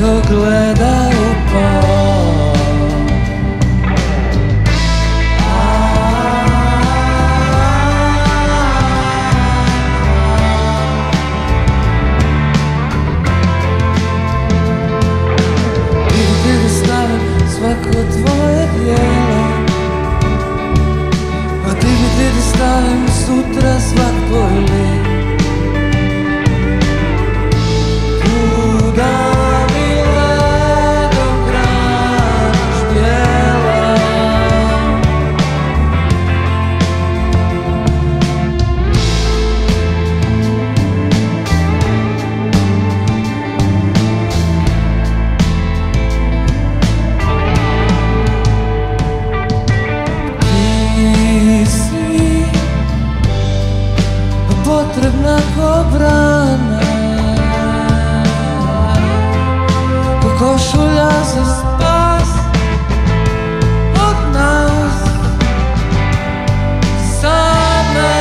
to gleda przebrane Bo koszula ze spas od nas same.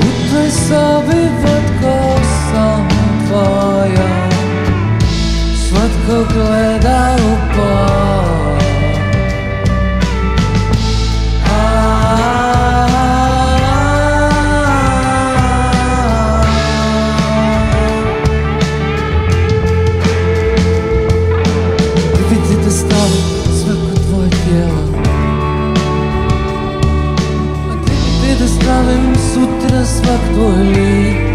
Udmy sobie wodką są twoją. Słodko gledał You.